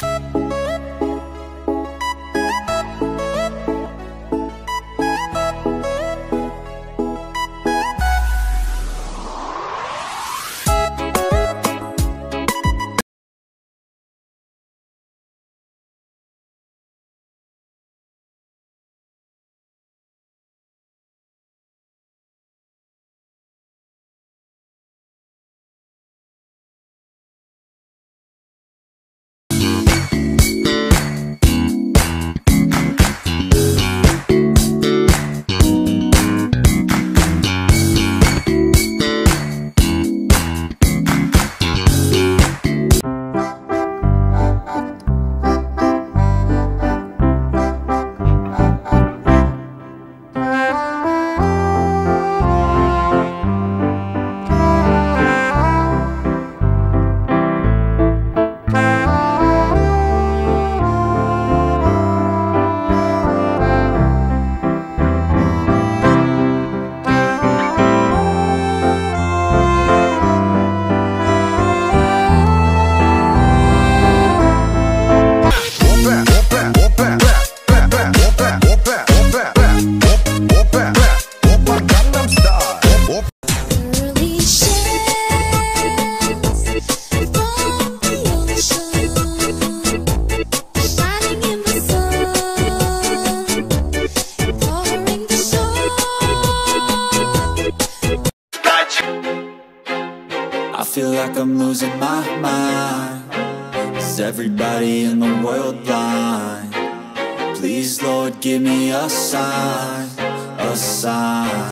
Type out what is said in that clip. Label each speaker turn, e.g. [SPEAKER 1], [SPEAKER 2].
[SPEAKER 1] Early
[SPEAKER 2] I feel like I'm losing my mind Is everybody in the world blind? Please Lord give me a sign, a sign